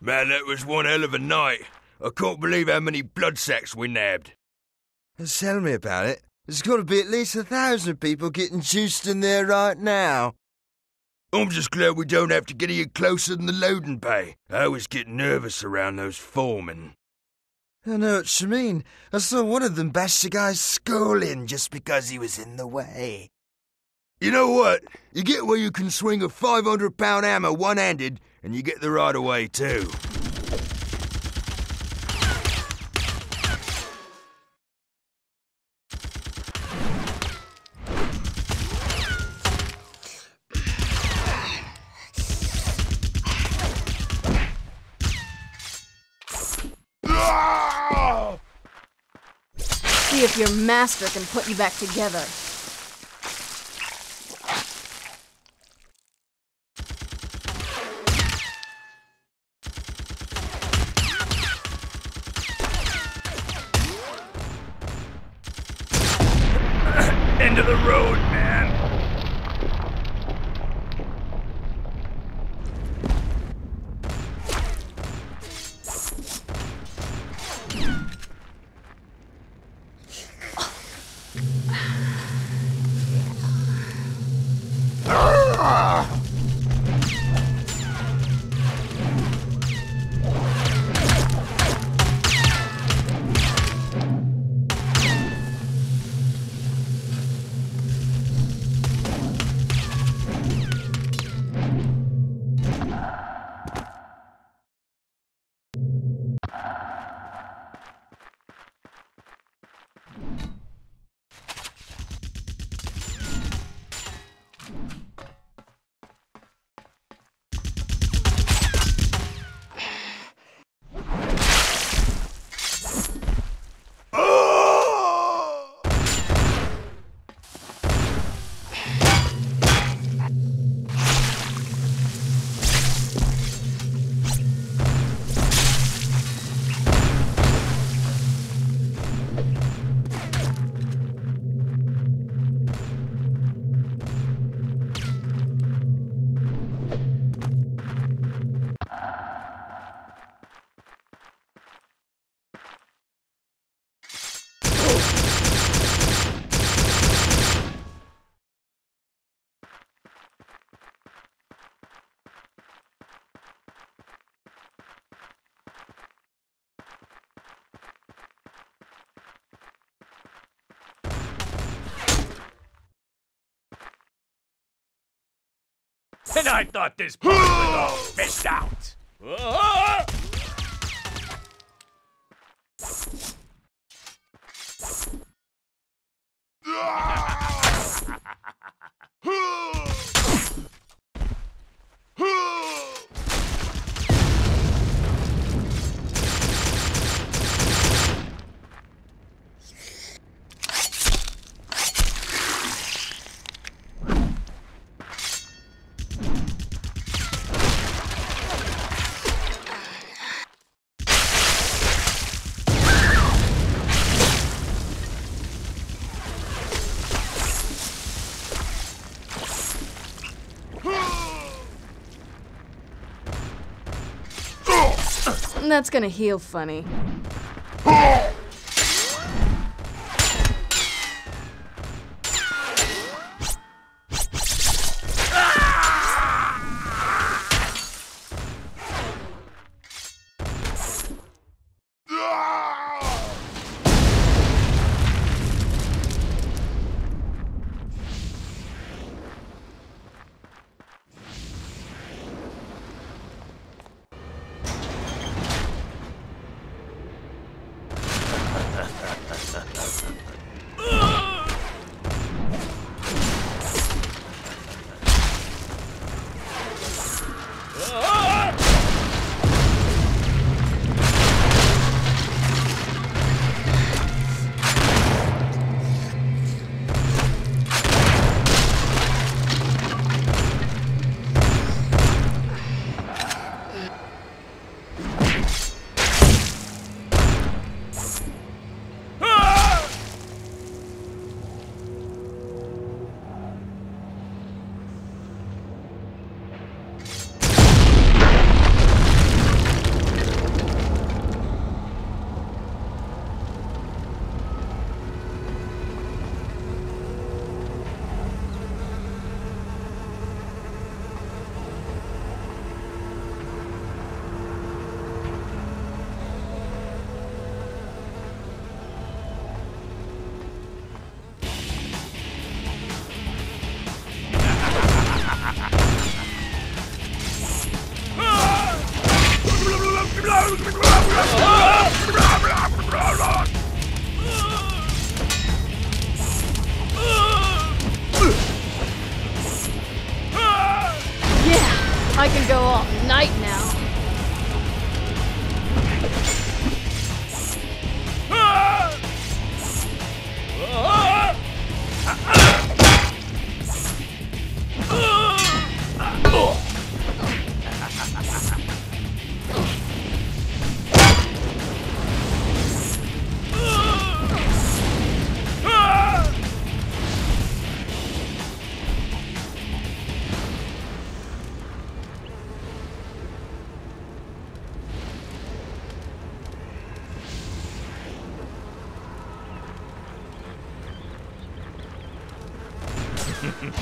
Man, that was one hell of a night. I can't believe how many blood sacks we nabbed. Tell me about it. There's got to be at least a thousand people getting juiced in there right now. I'm just glad we don't have to get any closer than the loading bay. I was getting nervous around those foremen. I know what you mean. I saw one of them bash the guy's skull in just because he was in the way. You know what? You get where you can swing a 500 pound hammer one handed, and you get the right of way too. See if your master can put you back together. End of the road, man. And I thought this part was all missed out. Uh-huh. Ah! That's gonna heal funny. Can go all night Did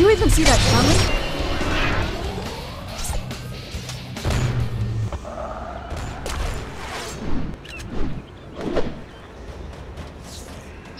you even see that coming?